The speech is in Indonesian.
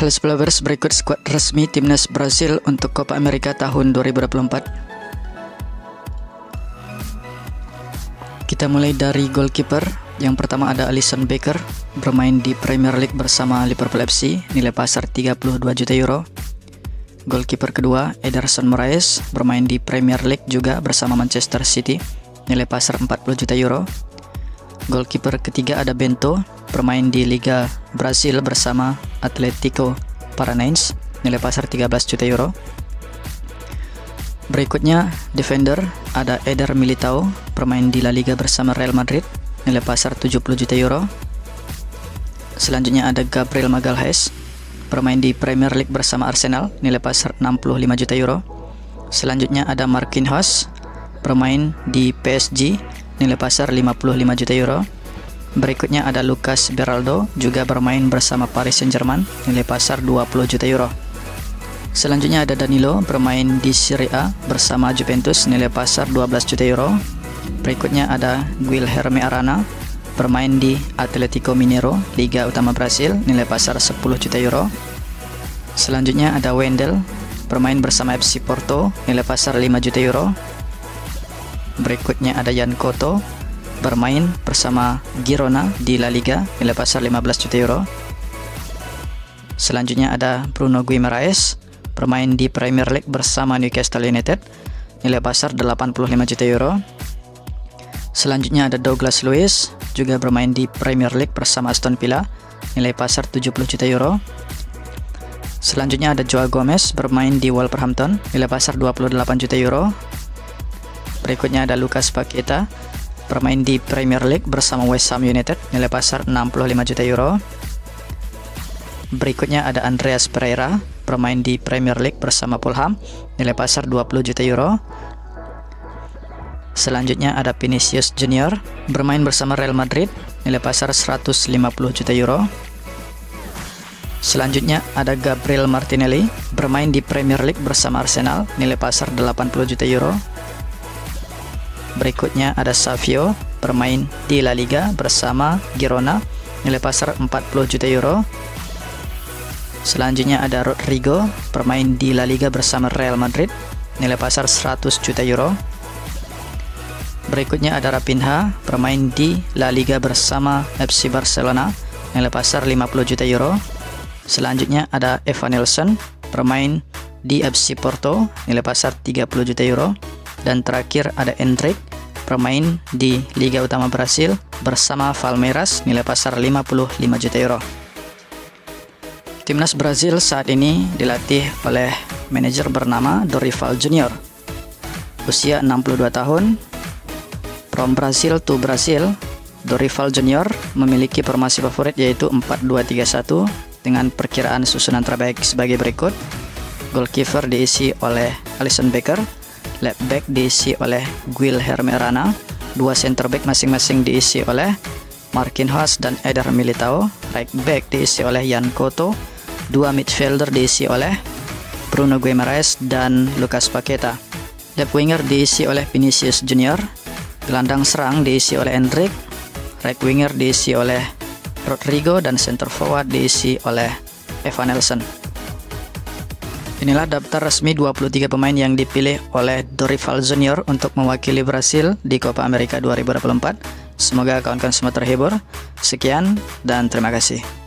Halo Splovers, berikut skuad resmi timnas Brasil untuk Copa America tahun 2024. Kita mulai dari goalkeeper. Yang pertama ada Alisson Becker, bermain di Premier League bersama Liverpool FC, nilai pasar 32 juta euro. Goalkeeper kedua, Ederson Moraes, bermain di Premier League juga bersama Manchester City, nilai pasar 40 juta euro. Goalkeeper ketiga ada Bento, bermain di Liga Brasil bersama Atletico Paranaense, nilai pasar 13 juta euro. Berikutnya, defender ada Eder Militao, bermain di La Liga bersama Real Madrid, nilai pasar 70 juta euro. Selanjutnya ada Gabriel Magalhaes, bermain di Premier League bersama Arsenal, nilai pasar 65 juta euro. Selanjutnya ada Marquinhos, bermain di PSG, nilai pasar 55 juta euro. Berikutnya ada Lucas Beraldo, juga bermain bersama Paris Saint-Germain, nilai pasar 20 juta euro. Selanjutnya ada Danilo, bermain di Serie A bersama Juventus, nilai pasar 12 juta euro. Berikutnya ada Guilherme Arana, bermain di Atletico Mineiro, Liga Utama Brasil, nilai pasar 10 juta euro. Selanjutnya ada Wendel, bermain bersama FC Porto, nilai pasar 5 juta euro. Berikutnya ada Jan Koto, bermain bersama Girona di La Liga nilai pasar 15 juta euro. Selanjutnya ada Bruno Guimaraes bermain di Premier League bersama Newcastle United nilai pasar 85 juta euro. Selanjutnya ada Douglas Luiz juga bermain di Premier League bersama Aston Villa nilai pasar 70 juta euro. Selanjutnya ada Joao Gomez bermain di Wolverhampton nilai pasar 28 juta euro. Berikutnya ada Lucas Paqueta bermain di Premier League bersama West Ham United nilai pasar 65 juta euro. Berikutnya ada Andreas Pereira bermain di Premier League bersama Fulham nilai pasar 20 juta euro. Selanjutnya ada Vinicius Junior bermain bersama Real Madrid nilai pasar 150 juta euro. Selanjutnya ada Gabriel Martinelli bermain di Premier League bersama Arsenal nilai pasar 80 juta euro. Berikutnya ada Savio bermain di La Liga bersama Girona nilai pasar 40 juta euro. Selanjutnya ada Rodrigo bermain di La Liga bersama Real Madrid nilai pasar 100 juta euro. Berikutnya ada Rapinha bermain di La Liga bersama FC Barcelona nilai pasar 50 juta euro. Selanjutnya ada Evan Nelson bermain di FC Porto nilai pasar 30 juta euro. Dan terakhir ada Endrick bermain di Liga Utama Brasil bersama Palmeiras nilai pasar 55 juta euro. Timnas Brazil saat ini dilatih oleh manajer bernama Dorival Junior. Usia 62 tahun, from Brazil to Brazil, Dorival Junior memiliki formasi favorit yaitu 4-2-3-1 dengan perkiraan susunan terbaik sebagai berikut. Goalkeeper diisi oleh Alisson Becker, left back diisi oleh Guilherme Herrera, dua center back masing-masing diisi oleh Marquinhos dan Eder Militao, right back diisi oleh Jan Koto, dua midfielder diisi oleh Bruno Guimaraes dan Lucas Paqueta. Left winger diisi oleh Vinicius Junior, gelandang serang diisi oleh Endrick, right winger diisi oleh Rodrigo dan center forward diisi oleh Evan Nelson. Inilah daftar resmi 23 pemain yang dipilih oleh Dorival Junior untuk mewakili Brasil di Copa America 2024. Semoga kawan-kawan semua terhibur. Sekian dan terima kasih.